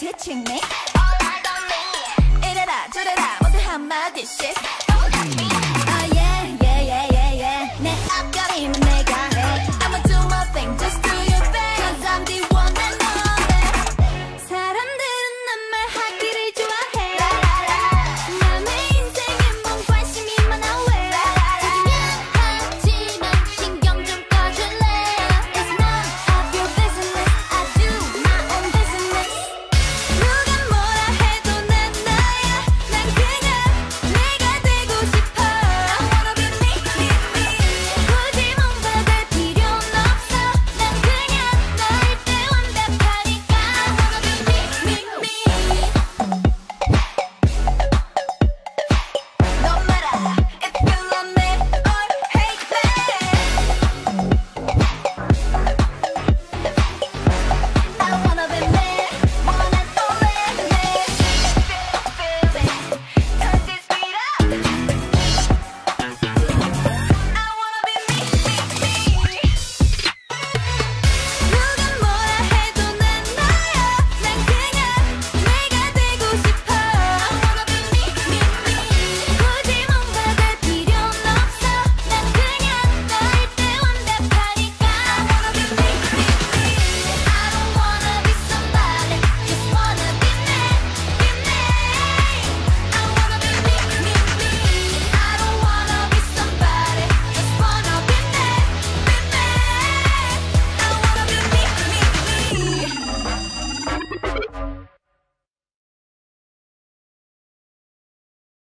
teaching me. All eyes on me. 이래라 저래라 모두 한마디씩. Don't touch me.